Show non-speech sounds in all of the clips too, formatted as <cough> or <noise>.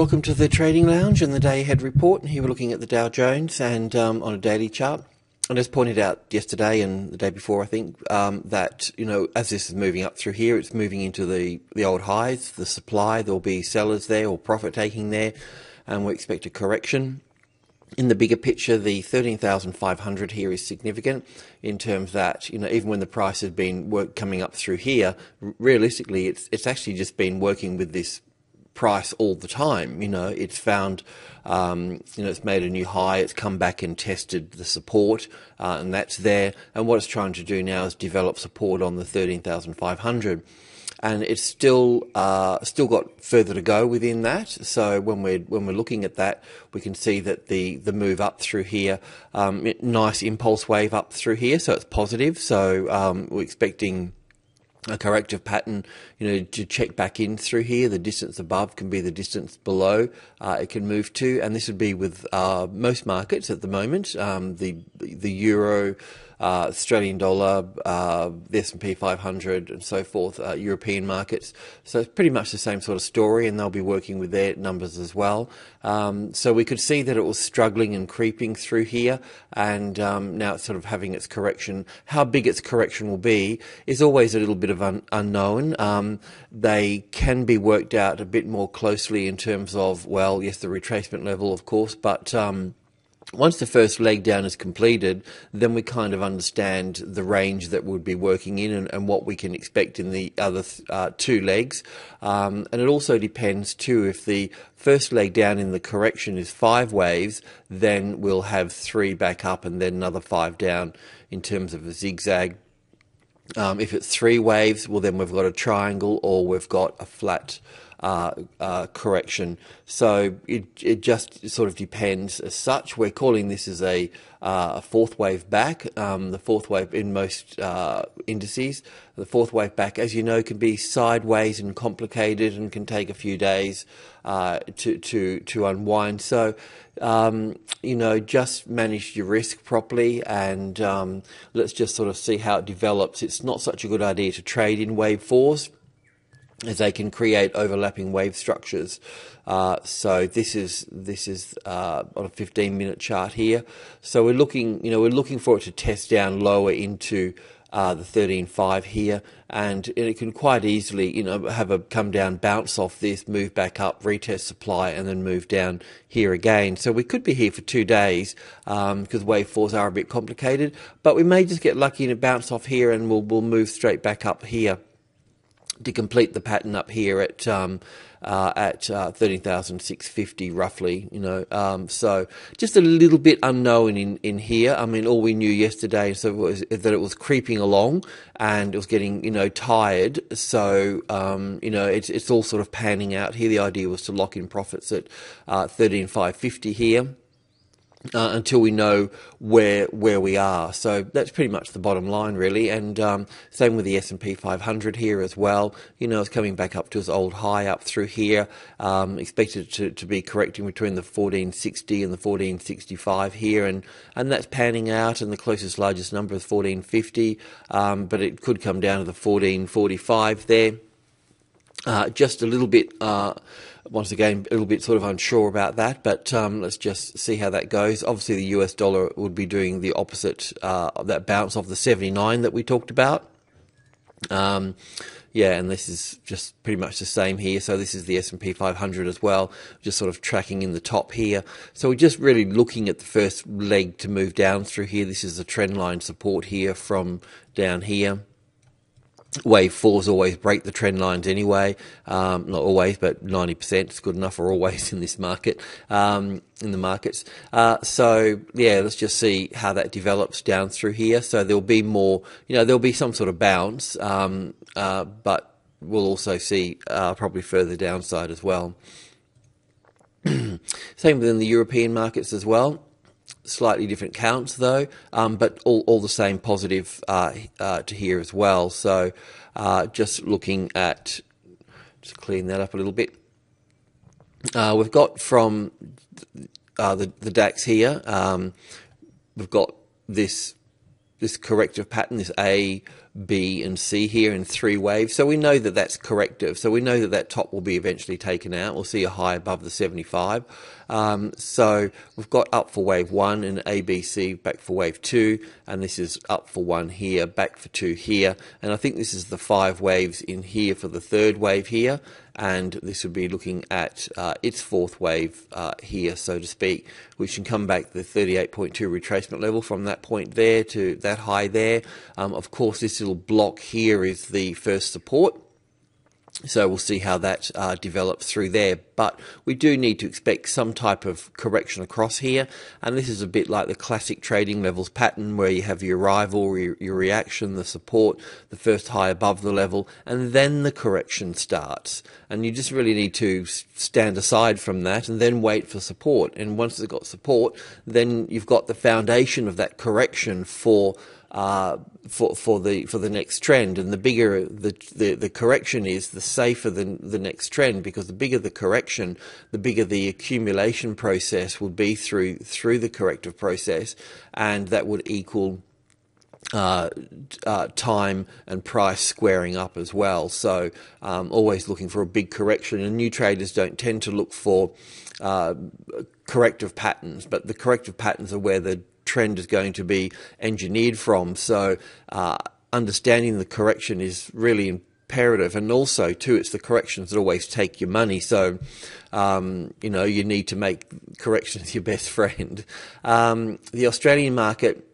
Welcome to the Trading Lounge and the day ahead report. Here we're looking at the Dow Jones and um, on a daily chart. And as pointed out yesterday and the day before, I think um, that you know as this is moving up through here, it's moving into the the old highs. The supply there'll be sellers there or profit taking there, and we expect a correction. In the bigger picture, the 13,500 here is significant in terms that, you know, even when the price has been work coming up through here, realistically, it's, it's actually just been working with this price all the time. You know, it's found, um, you know, it's made a new high, it's come back and tested the support, uh, and that's there. And what it's trying to do now is develop support on the 13,500 and it's still uh, still got further to go within that. So when we're when we're looking at that, we can see that the the move up through here, um, nice impulse wave up through here, so it's positive. So um, we're expecting a corrective pattern, you know, to check back in through here. The distance above can be the distance below. Uh, it can move to, and this would be with uh, most markets at the moment. Um, the the euro uh, Australian dollar, uh, the S&P 500 and so forth, uh, European markets. So it's pretty much the same sort of story and they'll be working with their numbers as well. Um, so we could see that it was struggling and creeping through here and um, now it's sort of having its correction. How big its correction will be is always a little bit of un unknown. Um, they can be worked out a bit more closely in terms of, well, yes, the retracement level, of course, but um, once the first leg down is completed, then we kind of understand the range that we'd be working in and, and what we can expect in the other uh, two legs. Um, and it also depends too if the first leg down in the correction is five waves, then we'll have three back up and then another five down in terms of a zigzag. Um, if it's three waves, well then we've got a triangle or we've got a flat uh, uh, correction. So it, it just sort of depends as such. We're calling this as a, uh, fourth wave back. Um, the fourth wave in most uh, indices, the fourth wave back, as you know, can be sideways and complicated and can take a few days uh, to, to, to unwind. So, um, you know, just manage your risk properly and um, let's just sort of see how it develops. It's not such a good idea to trade in wave fours as they can create overlapping wave structures. Uh, so this is this is uh, on a 15 minute chart here. So we're looking, you know, we're looking for it to test down lower into uh, the 13.5 here, and it can quite easily, you know, have a come down, bounce off this, move back up, retest supply, and then move down here again. So we could be here for two days because um, wave fours are a bit complicated, but we may just get lucky and bounce off here, and we'll we'll move straight back up here to complete the pattern up here at um, uh, at uh, 13,650 roughly, you know. Um, so just a little bit unknown in, in here. I mean, all we knew yesterday so was that it was creeping along and it was getting, you know, tired. So, um, you know, it's, it's all sort of panning out here. The idea was to lock in profits at uh, 13,550 here uh, until we know where where we are. So that's pretty much the bottom line, really. And um, same with the S and P 500 here as well. You know, it's coming back up to its old high up through here. Um, expected to, to be correcting between the 1460 and the 1465 here, and and that's panning out. And the closest largest number is 1450, um, but it could come down to the 1445 there. Uh, just a little bit, uh, once again, a little bit sort of unsure about that, but um, let's just see how that goes. Obviously, the US dollar would be doing the opposite, uh, that bounce off the 79 that we talked about. Um, yeah, and this is just pretty much the same here. So this is the S&P 500 as well, just sort of tracking in the top here. So we're just really looking at the first leg to move down through here. This is the trend line support here from down here wave fours always break the trend lines anyway. Um, not always, but 90% is good enough for always in this market, um, in the markets. Uh, so, yeah, let's just see how that develops down through here. So there'll be more, you know, there'll be some sort of bounce, um, uh, but we'll also see uh, probably further downside as well. <clears throat> Same within the European markets as well slightly different counts though, um, but all, all the same positive uh, uh, to here as well. So uh, just looking at, just clean that up a little bit. Uh, we've got from uh, the, the DAX here, um, we've got this this corrective pattern, this A, B, and C here in three waves. So we know that that's corrective. So we know that that top will be eventually taken out. We'll see a high above the 75. Um, so we've got up for wave one and ABC back for wave two, and this is up for one here, back for two here, and I think this is the five waves in here for the third wave here, and this would be looking at uh, its fourth wave uh, here, so to speak, which can come back to the 38.2 retracement level from that point there to that high there. Um, of course, this little block here is the first support. So we'll see how that uh, develops through there. But we do need to expect some type of correction across here. And this is a bit like the classic trading levels pattern where you have your arrival, your, your reaction, the support, the first high above the level, and then the correction starts. And you just really need to stand aside from that and then wait for support. And once it's got support, then you've got the foundation of that correction for uh, for for the for the next trend. And the bigger the, the, the correction is, the safer the the next trend because the bigger the correction, the bigger the accumulation process will be through through the corrective process, and that would equal. Uh, uh, time and price squaring up as well. So, um, always looking for a big correction. And new traders don't tend to look for uh, corrective patterns, but the corrective patterns are where the trend is going to be engineered from. So uh, understanding the correction is really imperative, and also too, it's the corrections that always take your money. So um, you know you need to make corrections <laughs> your best friend. Um, the Australian market.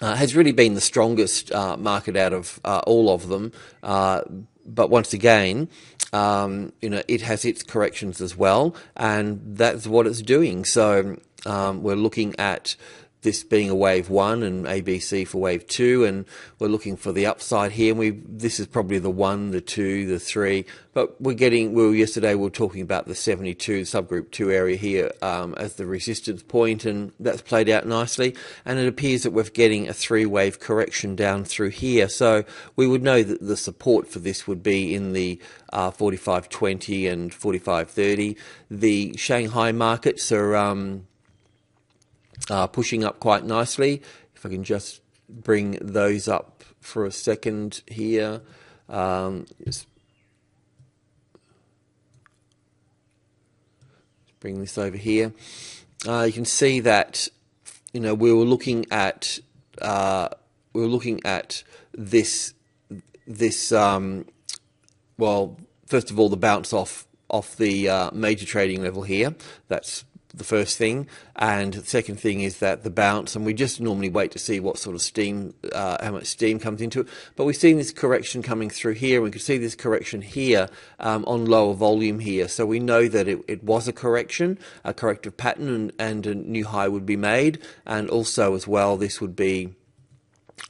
Uh, has really been the strongest uh, market out of uh, all of them, uh, but once again, um, you know, it has its corrections as well, and that's what it's doing. So um, we're looking at this being a wave one and ABC for wave two, and we're looking for the upside here. And we this is probably the one, the two, the three, but we're getting. Well, yesterday we were talking about the 72 subgroup two area here um, as the resistance point, and that's played out nicely. And it appears that we're getting a three wave correction down through here. So we would know that the support for this would be in the uh, 45.20 and 45.30. The Shanghai markets are. Um, uh, pushing up quite nicely. If I can just bring those up for a second here. Um, just bring this over here. Uh, you can see that you know we were looking at uh, we were looking at this this um, well first of all the bounce off off the uh, major trading level here. That's the first thing, and the second thing is that the bounce, and we just normally wait to see what sort of steam, uh, how much steam comes into it. But we've seen this correction coming through here. We can see this correction here um, on lower volume here, so we know that it, it was a correction, a corrective pattern, and, and a new high would be made, and also as well this would be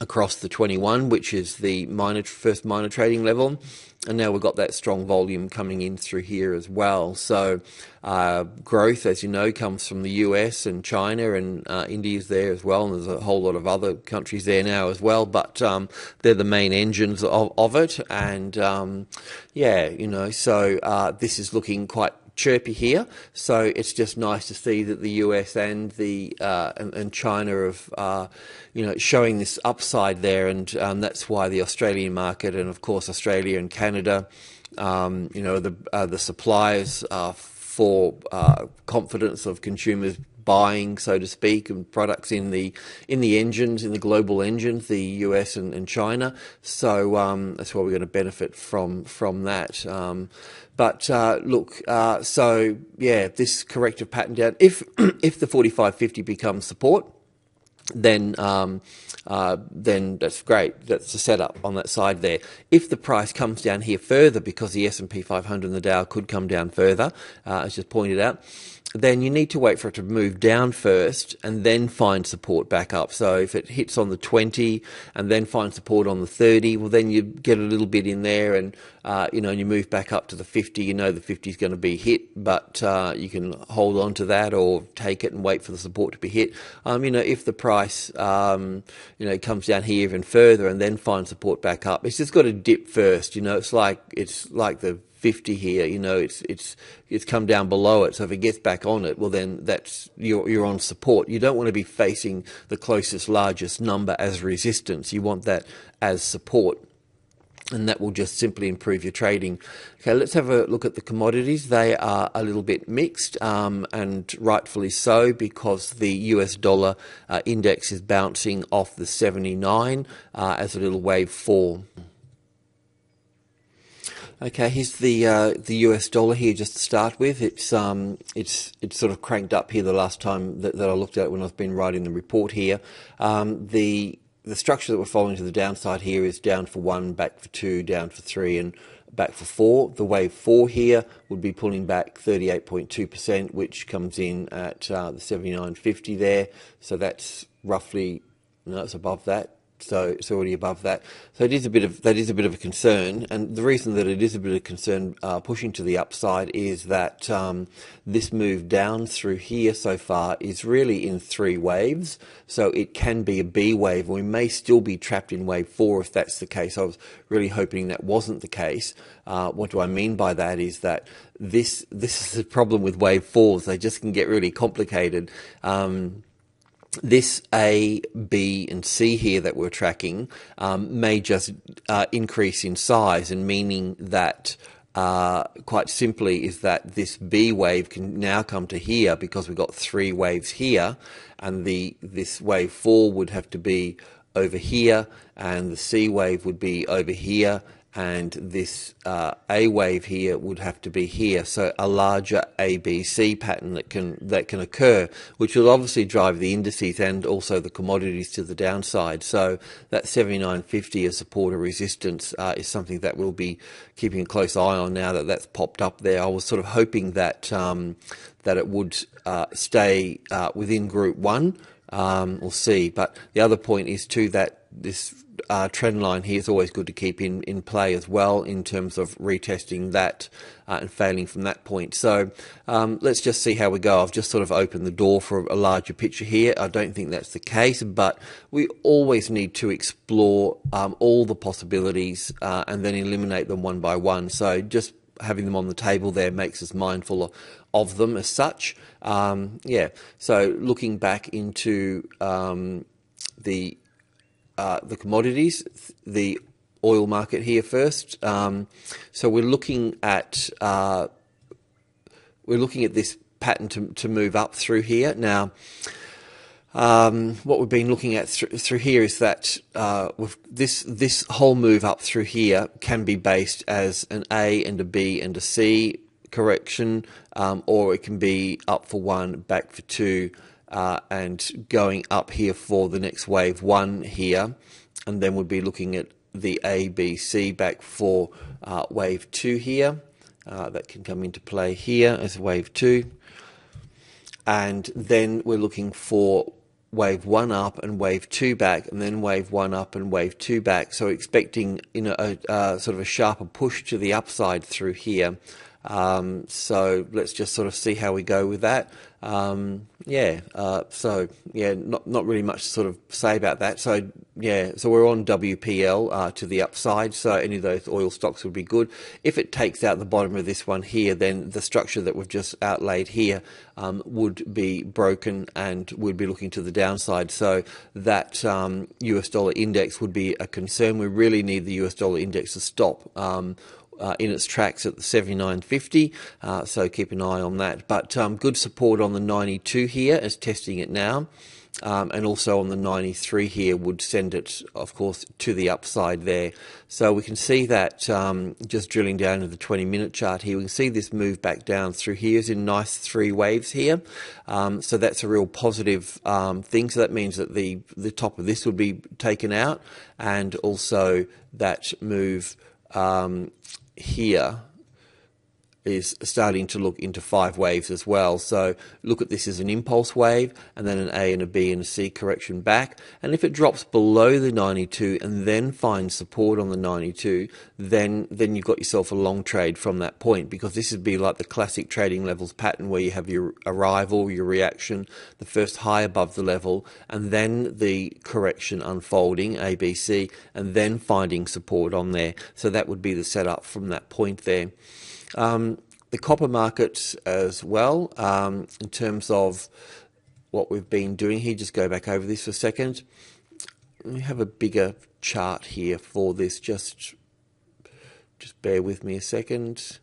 across the 21, which is the minor, first minor trading level. And now we've got that strong volume coming in through here as well. So, uh, growth, as you know, comes from the US and China, and uh, India's there as well. And there's a whole lot of other countries there now as well. But um, they're the main engines of, of it. And um, yeah, you know, so uh, this is looking quite chirpy here. So it's just nice to see that the US and the uh, and, and, China have uh, you know showing this upside there, and um, that's why the Australian market and of course Australia and Canada, um, you know the uh, the suppliers for uh, confidence of consumers buying, so to speak, and products in the in the engines, in the global engines, the US and, and China. So um, that's why we're going to benefit from from that. Um, but uh, look, uh, so yeah, this corrective pattern down. If <clears throat> if the forty five fifty becomes support, then um, uh, then that's great. That's the setup on that side there. If the price comes down here further, because the S and P 500 and the Dow could come down further, uh, as just pointed out, then you need to wait for it to move down first and then find support back up. So if it hits on the 20 and then find support on the 30, well, then you get a little bit in there and, uh, you know, and you move back up to the 50. You know the 50 is going to be hit, but uh, you can hold on to that or take it and wait for the support to be hit. Um, you know, if the price, um, you know, comes down here even further and then find support back up, it's just got to dip first. You know, it's like, it's like the 50 here, you know, it's it's it's come down below it. So if it gets back on it, well then that's you're you're on support. You don't want to be facing the closest largest number as resistance. You want that as support and that will just simply improve your trading. Okay, let's have a look at the commodities. They are a little bit mixed, um, and rightfully so, because the US dollar uh, index is bouncing off the 79 uh, as a little wave four. Okay, here's the uh, the US dollar here just to start with. It's um it's it's sort of cranked up here the last time that, that I looked at it when I've been writing the report here. Um, the the structure that we're following to the downside here is down for one, back for two, down for three, and back for four. The wave four here would be pulling back 38.2%, which comes in at uh, the 79.50 there. So that's roughly, no, it's above that so it's already above that. So it is a bit of that is a bit of a concern, and the reason that it is a bit of concern uh, pushing to the upside is that um, this move down through here so far is really in three waves. So it can be a B wave, we may still be trapped in wave four if that's the case. I was really hoping that wasn't the case. Uh, what do I mean by that? Is that this this is the problem with wave fours; they just can get really complicated. Um, this A, B, and C here that we're tracking um, may just uh, increase in size, and meaning that uh, quite simply is that this B wave can now come to here because we've got three waves here, and the this wave four would have to be over here, and the C wave would be over here, and this uh, A wave here would have to be here. So a larger ABC pattern that can that can occur, which will obviously drive the indices and also the commodities to the downside. So that 79.50 as support or resistance uh, is something that we'll be keeping a close eye on now that that's popped up there. I was sort of hoping that um, that it would uh, stay uh, within Group One. Um, we'll see. But the other point is too that this uh, trend line here is always good to keep in, in play as well in terms of retesting that uh, and failing from that point. So um, let's just see how we go. I've just sort of opened the door for a larger picture here. I don't think that's the case, but we always need to explore um, all the possibilities uh, and then eliminate them one by one. So just having them on the table there makes us mindful of, of them as such. Um, yeah, so looking back into um, the uh, the commodities, the oil market here first. Um, so we're looking at uh, we're looking at this pattern to, to move up through here now. Um, what we've been looking at th- through here is that uh, this this whole move up through here can be based as an A and a B and a C correction, um, or it can be up for one, back for two, uh, and going up here for the next wave one here, and then we'd be looking at the A, B, C back for uh, wave two here. Uh, that can come into play here as wave two. And then we're looking for wave one up and wave two back, and then wave one up and wave two back. So expecting you know a, a sort of a sharper push to the upside through here. Um, so let's just sort of see how we go with that. Um, yeah, uh, so yeah, not not really much to sort of say about that. So yeah, so we're on WPL uh, to the upside. So any of those oil stocks would be good. If it takes out the bottom of this one here, then the structure that we've just outlaid here um, would be broken and we'd be looking to the downside. So that um, US dollar index would be a concern. We really need the US dollar index to stop. Uh, in its tracks at the 79.50, uh, so keep an eye on that. But um, good support on the 92 here as testing it now. Um, and also on the 93 here would send it, of course, to the upside there. So we can see that um, just drilling down to the 20 minute chart here, we can see this move back down through here is in nice three waves here. Um, so that's a real positive um, thing. So that means that the, the top of this would be taken out and also that move um, here is starting to look into five waves as well. So look at this as an impulse wave and then an A and a B and a C correction back. And if it drops below the 92 and then finds support on the 92, then then you've got yourself a long trade from that point because this would be like the classic trading levels pattern where you have your arrival, your reaction, the first high above the level, and then the correction unfolding, ABC, and then finding support on there. So that would be the setup from that point there. Um, the copper market as well, um, in terms of what we've been doing here, just go back over this for a second. We have a bigger chart here for this, just, just bear with me a second.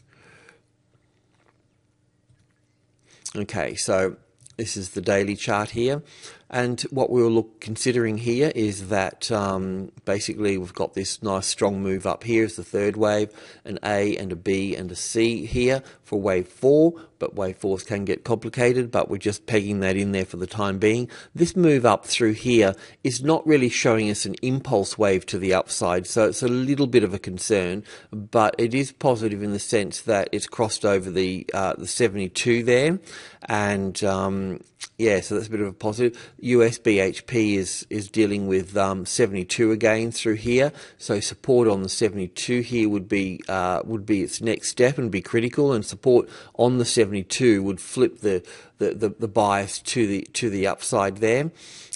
Okay, so this is the daily chart here. And what we were look, considering here is that um, basically we've got this nice strong move up here as the third wave, an A and a B and a C here for wave four, but wave fours can get complicated, but we're just pegging that in there for the time being. This move up through here is not really showing us an impulse wave to the upside, so it's a little bit of a concern, but it is positive in the sense that it's crossed over the uh, the 72 there, and um, yeah, so that's a bit of a positive. US BHP is is dealing with um, 72 again through here, so support on the 72 here would be uh, would be its next step and be critical, and support on the 72 would flip the the, the, the bias to the to the upside there.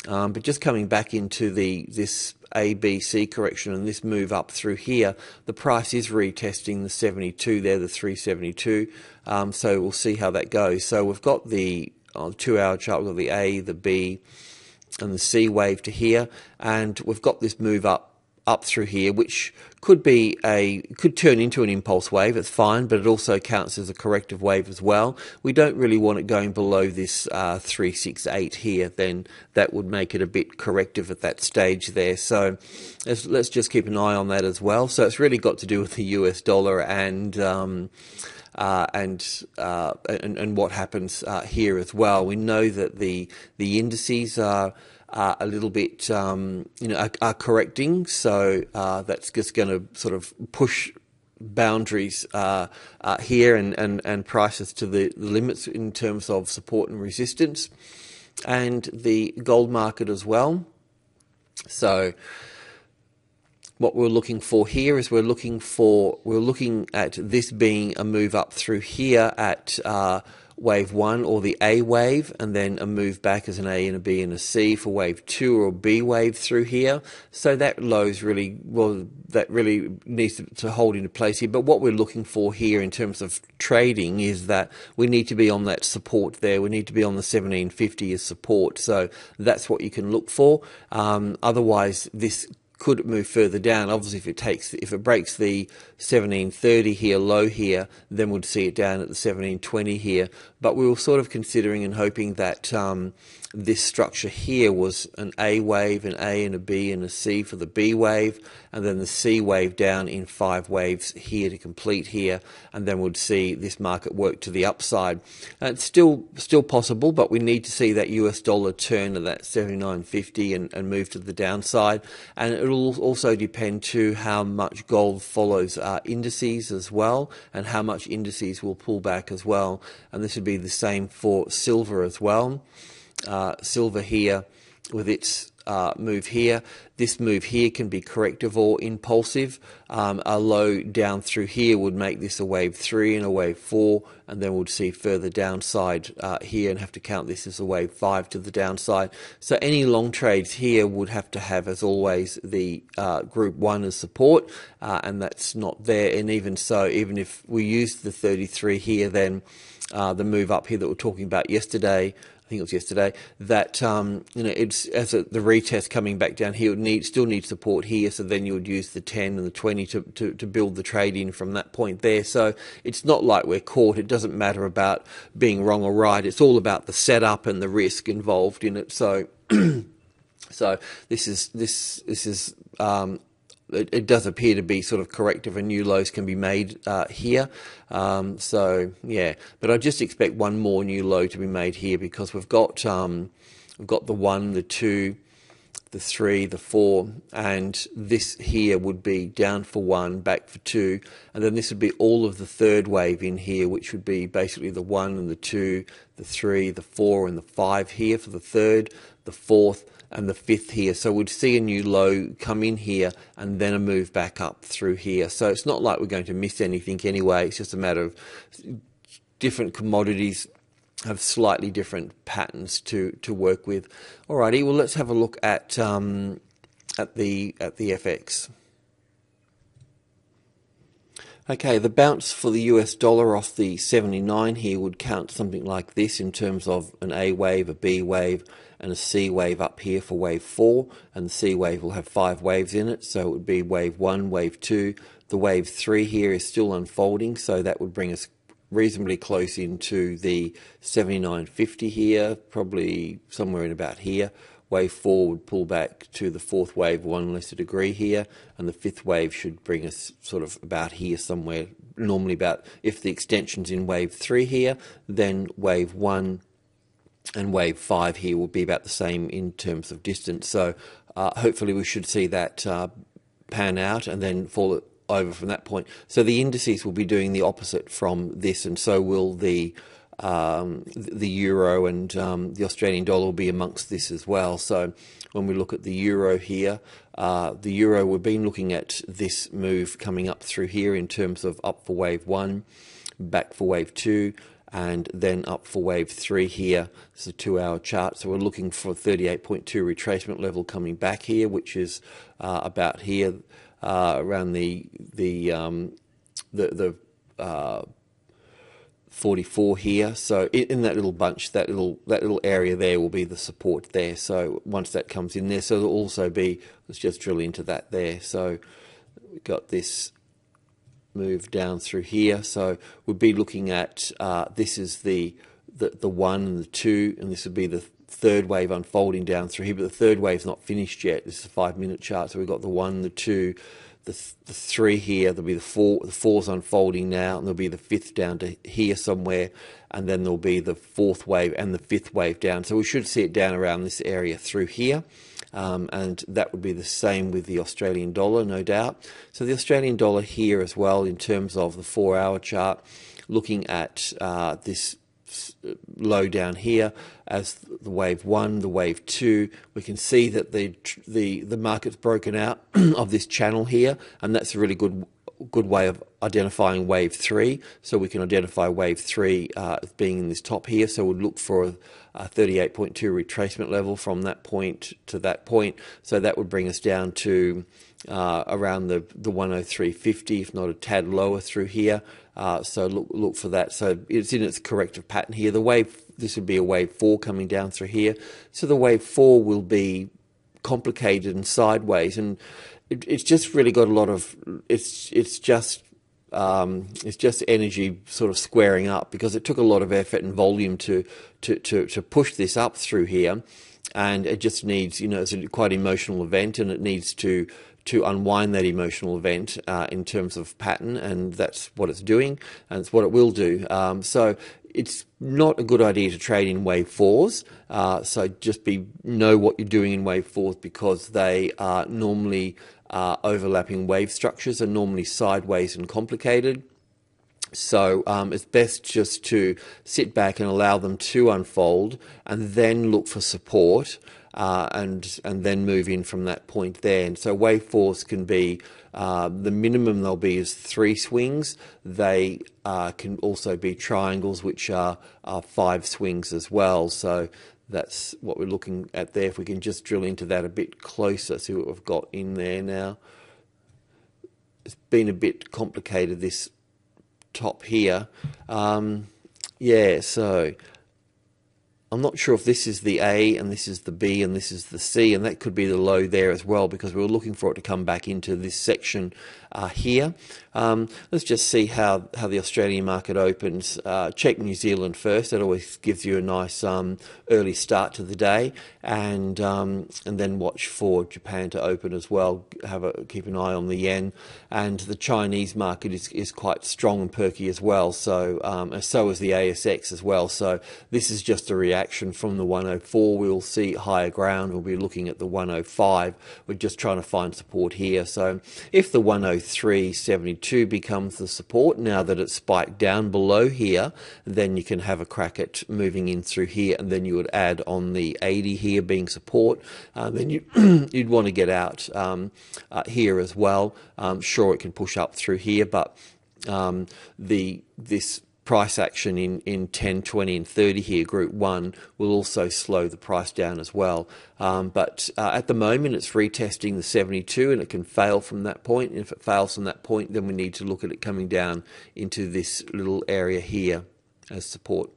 Um, but just coming back into the this ABC correction and this move up through here, the price is retesting the 72 there, the 372. Um, so we'll see how that goes. So we've got the on two hour chart, we've got the A, the B, and the C wave to here, and we've got this move up up through here, which could be a could turn into an impulse wave. It's fine, but it also counts as a corrective wave as well. We don't really want it going below this uh, three six eight here. Then that would make it a bit corrective at that stage there. So let's, let's just keep an eye on that as well. So it's really got to do with the US dollar and. Um, uh, and, uh, and, and what happens uh, here as well. We know that the the indices are. a little bit, um, you know, are, are correcting, so uh, that's just going to sort of push boundaries uh, uh, here and, and, and prices to the, the, limits in terms of support and resistance, and the gold market as well. So what we're looking for here is we're looking for we're looking at this being a move up through here at uh, wave one or the A wave, and then a move back as an A and a B and a C for wave two or B wave through here. So that low is really well that really needs to, to hold into place here. But what we're looking for here in terms of trading is that we need to be on that support there. We need to be on the 1750 as support. So that's what you can look for. Um, otherwise, this could move further down. Obviously, if it takes, if it breaks the 1730 here, low here, then we'd see it down at the 1720 here. But we were sort of considering and hoping that um, this structure here was an A wave, an A and a B and a C for the B wave, and then the C wave down in five waves here to complete here, and then we'd see this market work to the upside. And it's still still possible, but we need to see that US dollar turn at that 79.50 and, and move to the downside. And it'll also depend to how much gold follows uh, indices as well, and how much indices will pull back as well. And this would be the same for silver as well uh, silver here with its uh, move here. This move here can be corrective or impulsive. Um, a low down through here would make this a wave 3 and a wave 4, and then we'll see further downside uh, here and have to count this as a wave 5 to the downside. So any long trades here would have to have, as always, the uh, group 1 as support, uh, and that's not there. And even so, even if we use the 33 here, then uh, the move up here that we are talking about yesterday I think it was yesterday, that um, you know it's as a, the retest coming back down here would need still need support here, so then you would use the 10 and the 20 to, to, to build the trade in from that point there. So it's not like we're caught. It doesn't matter about being wrong or right. It's all about the setup and the risk involved in it. So. <clears throat> so this is this this is um, it, it, does appear to be sort of corrective and new lows can be made uh, here. Um, so yeah, but I just expect one more new low to be made here because we've got um, we've got the one, the two, the three, the four, and this here would be down for one, back for two, and then this would be all of the third wave in here, which would be basically the one and the two, the three, the four, and the five here for the third, the fourth, and the fifth here. So we'd see a new low come in here and then a move back up through here. So it's not like we're going to miss anything anyway. It's just a matter of different commodities have slightly different patterns to, to work with. Alrighty, well let's have a look at um, at the at the FX. Okay, the bounce for the US dollar off the 79 here would count something like this in terms of an A wave, a B wave, and a C wave up here for wave 4. And the C wave will have five waves in it, so it would be wave 1, wave 2. The wave 3 here is still unfolding, so that would bring us reasonably close into the 79.50 here, probably somewhere in about here. Wave 4 would pull back to the fourth wave one lesser degree here, and the fifth wave should bring us sort of about here somewhere. Normally, about if the extension's in wave 3 here, then wave 1 and wave 5 here will be about the same in terms of distance. So, uh, hopefully, we should see that uh, pan out and then fall over from that point. So the indices will be doing the opposite from this, and so will the um, the euro and um, the Australian dollar will be amongst this as well. So when we look at the euro here, uh, the euro we've been looking at this move coming up through here in terms of up for wave one, back for wave two. And then up for wave three here. It's a two hour chart. So we're looking for 38.2 retracement level coming back here, which is uh, about here uh, around the the um, the, the uh, 44 here. So in that little bunch, that little that little area there will be the support there. So once that comes in there, so there'll also be let's just drill into that there. So we've got this move down through here. So we'd be looking at uh, this is the, the the one and the two, and this would be the third wave unfolding down through here, but the third wave's not finished yet. This is a five minute chart, so we've got the one, the two, the, th the three here. There'll be the four. The four's unfolding now, and there'll be the fifth down to here somewhere, and then there'll be the fourth wave and the fifth wave down. So we should see it down around this area through here. Um, and that would be the same with the Australian dollar, no doubt. So the Australian dollar here as well, in terms of the four-hour chart, looking at uh, this low down here as the wave one, the wave two. We can see that the the the market's broken out <clears throat> of this channel here, and that's a really good good way of identifying wave three. So we can identify wave three uh, as being in this top here. So we'd look for a, a 38.2 retracement level from that point to that point. So that would bring us down to uh, around the, the 103.50, if not a tad lower through here. Uh, so look look for that. So it's in its corrective pattern here. The wave this would be a wave four coming down through here. So the wave four will be complicated and sideways, and it, it's just really got a lot of it's it's just um, it's just energy sort of squaring up because it took a lot of effort and volume to to to, to push this up through here, and it just needs you know it's a quite emotional event, and it needs to to unwind that emotional event uh, in terms of pattern, and that's what it's doing, and it's what it will do. Um, so it's not a good idea to trade in wave fours. Uh, so just be know what you're doing in wave fours because they are normally uh, overlapping wave structures, are normally sideways and complicated. So um, it's best just to sit back and allow them to unfold, and then look for support uh, and and then move in from that point there. And so wave fours can be uh, the minimum they'll be is three swings. They uh, can also be triangles, which are, are five swings as well. So that's what we're looking at there. If we can just drill into that a bit closer, see what we've got in there now. It's been a bit complicated this top here. Um, yeah, so I'm not sure if this is the A and this is the B and this is the C, and that could be the low there as well because we were looking for it to come back into this section uh, here. Um, let's just see how, how the Australian market opens. Uh, check New Zealand first. That always gives you a nice um, early start to the day, and um, and then watch for Japan to open as well. Have a keep an eye on the yen, and the Chinese market is, is quite strong and perky as well. So um, so is the ASX as well. So this is just a reaction reaction from the 104. We'll see higher ground. We'll be looking at the 105. We're just trying to find support here. So if the 103.72 becomes the support, now that it's spiked down below here, then you can have a crack at moving in through here, and then you would add on the 80 here being support. Uh, then you, <clears throat> you'd want to get out um, uh, here as well. Um, sure, it can push up through here, but um, the this price action in, in 10, 20, and 30 here, Group 1, will also slow the price down as well. Um, but uh, at the moment, it's retesting the 72 and it can fail from that point. And if it fails from that point, then we need to look at it coming down into this little area here as support.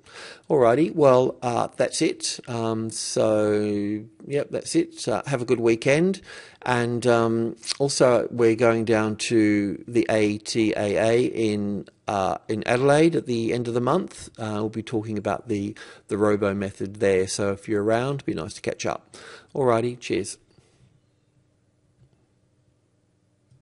Alrighty, well, uh, that's it. Um, so, yep, that's it. Uh, have a good weekend. And um, also, we're going down to the ATAA in uh, in Adelaide at the end of the month. Uh, we'll be talking about the the robo method there. So, if you're around, be nice to catch up. Alrighty, cheers.